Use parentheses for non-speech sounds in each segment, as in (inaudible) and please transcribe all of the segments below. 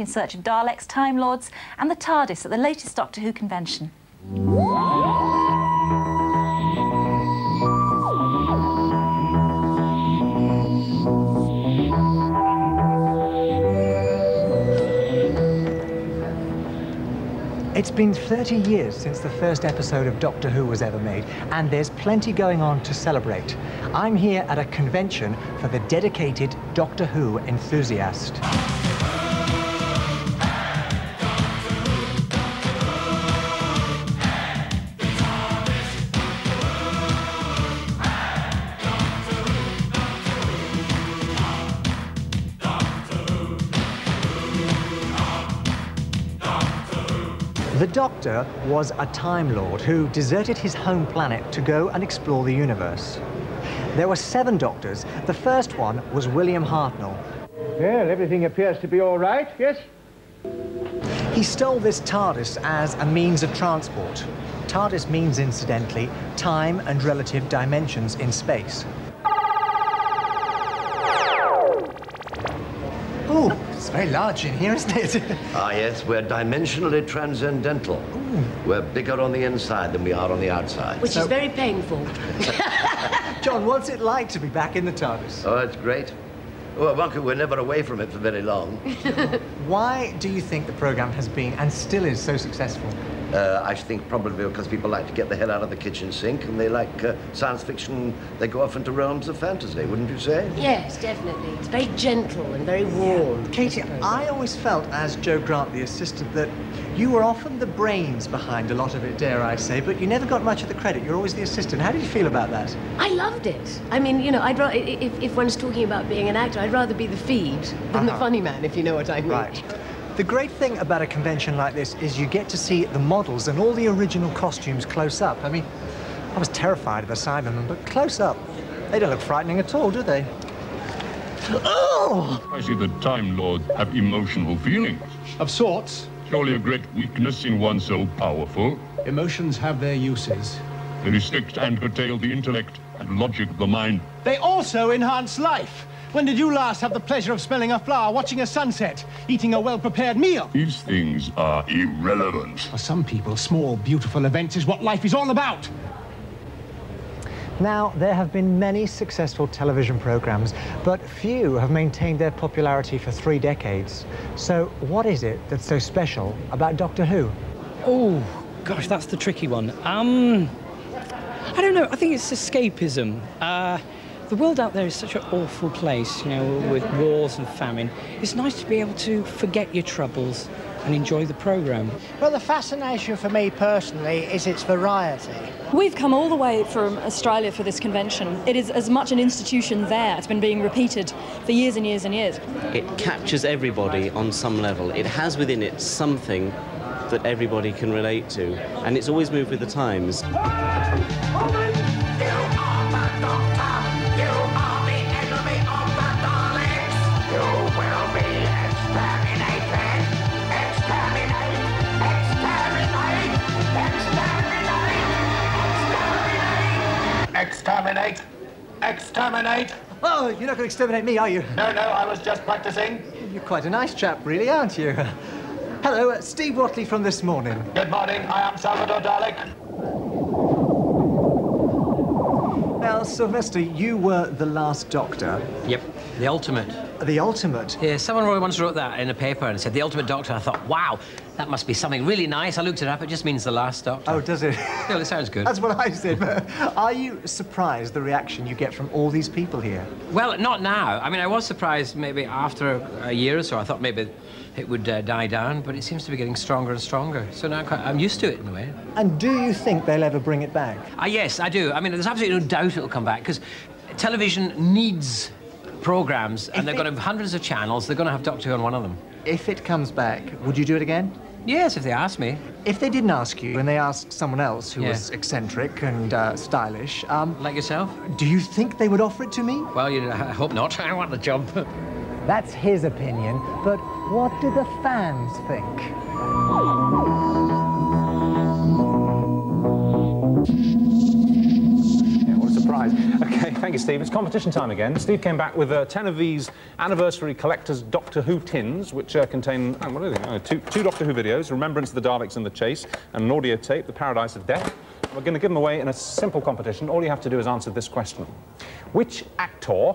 in search of Daleks, Time Lords, and the TARDIS at the latest Doctor Who convention. It's been 30 years since the first episode of Doctor Who was ever made, and there's plenty going on to celebrate. I'm here at a convention for the dedicated Doctor Who enthusiast. The Doctor was a Time Lord who deserted his home planet to go and explore the universe. There were seven Doctors. The first one was William Hartnell. Well, everything appears to be all right, yes? He stole this TARDIS as a means of transport. TARDIS means, incidentally, time and relative dimensions in space. Very large in here, isn't it? (laughs) Ah, yes, we're dimensionally transcendental. We're bigger on the inside than we are on the outside. Which is very painful. (laughs) Jon, what's it like to be back in the TARDIS? Oh, it's great. Well, Wonka, we're never away from it for very long. Why do you think the program has been and still is so successful? Uh, I think probably because people like to get the hell out of the kitchen sink and they like uh, science fiction. They go off into realms of fantasy, wouldn't you say? Yes, definitely. It's very gentle and very warm. Katy, I always felt, as Jo Grant, the assistant, that you were often the brains behind a lot of it, dare I say, but you never got much of the credit. You're always the assistant. How did you feel about that? I loved it. I mean, you know, I'd rather, if, if one's talking about being an actor, I'd rather be the feed than the Uh-huh. funny man, if you know what I mean. Right. The great thing about a convention like this is you get to see the models and all the original costumes close up. I mean, I was terrified of the Cybermen, but close up, they don't look frightening at all, do they? Oh! I see the Time Lords have emotional feelings. Of sorts. Surely a great weakness in one so powerful. Emotions have their uses. They restrict and curtail the intellect and logic of the mind. They also enhance life. When did you last have the pleasure of smelling a flower, watching a sunset, eating a well-prepared meal? These things are irrelevant. For some people, small, beautiful events is what life is all about. Now, there have been many successful television programs, but few have maintained their popularity for three decades. So, what is it that's so special about Doctor Who? Oh, gosh, that's the tricky one. Um, I don't know. I think it's escapism. Uh, the world out there is such an awful place, you know, with wars and famine. It's nice to be able to forget your troubles and enjoy the program. Well, the fascination for me personally is its variety. We've come all the way from Australia for this convention. It is as much an institution there. It's been being repeated for years and years and years. It captures everybody on some level. It has within it something that everybody can relate to, and it's always moved with the times. Exterminate! Oh, you're not going to exterminate me, are you? No, no, I was just practicing. You're quite a nice chap, really, aren't you? Hello, uh, Steve Watley from This Morning. Good morning, I am Salvador Dalek. Now, Sylvester, you were the last Doctor. Yep, the ultimate. The ultimate? Yeah, someone once wrote that in a paper and said the ultimate doctor. I thought, wow, that must be something really nice. I looked it up. It just means the last doctor. Oh, does it? (laughs) Well, it sounds good. That's what I said. But are you surprised the reaction you get from all these people here? Well, not now. I mean, I was surprised maybe after a year or so. I thought maybe it would uh, die down, but it seems to be getting stronger and stronger. So now I'm quite- I'm used to it in a way. And do you think they'll ever bring it back? Ah, yes, I do. I mean, there's absolutely no doubt it'll come back because television needs programs, and they're going to have hundreds of channels. They're going to have Doctor Who on one of them. If it comes back, would you do it again? Yes, if they ask me. If they didn't ask you, and they asked someone else who Yeah. was eccentric and uh, stylish, um, like yourself, do you think they would offer it to me? Well, you know, I hope not. (laughs) I want the job. That's his opinion, but what do the fans think? Prize. Okay, thank you, Steve. It's competition time again. Steve came back with uh, 10 of these anniversary collector's Doctor Who tins, which uh, contain oh, what are they? Oh, two, two Doctor Who videos, Remembrance of the Daleks and the Chase, and an audio tape, The Paradise of Death. We're going to give them away in a simple competition. All you have to do is answer this question. Which actor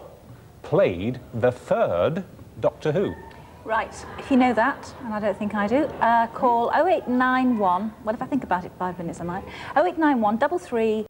played the third Doctor Who? Right, if you know that, and I don't think I do, uh, call 0891, well, if I think about it five minutes, I might, 0891 33